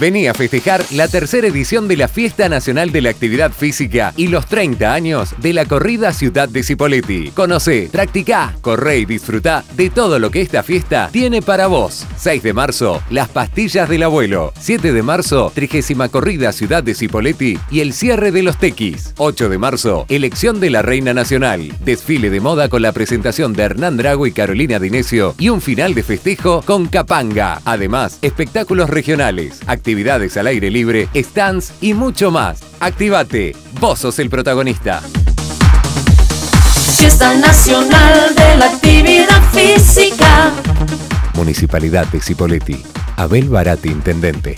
Vení a festejar la tercera edición de la Fiesta Nacional de la Actividad Física y los 30 años de la corrida Ciudad de Cipolletti. Conoce, practica, corre y disfruta de todo lo que esta fiesta tiene para vos. 6 de marzo, las pastillas del abuelo. 7 de marzo, trigésima corrida Ciudad de Cipolletti y el cierre de los tequis. 8 de marzo, elección de la Reina Nacional. Desfile de moda con la presentación de Hernán Drago y Carolina Dinesio y un final de festejo con Capanga. Además, espectáculos regionales, actividades al aire libre, stands y mucho más. Activate, vos sos el protagonista. Fiesta Nacional de la Actividad Física. Municipalidad de Cipolletti. Abel Barati, Intendente.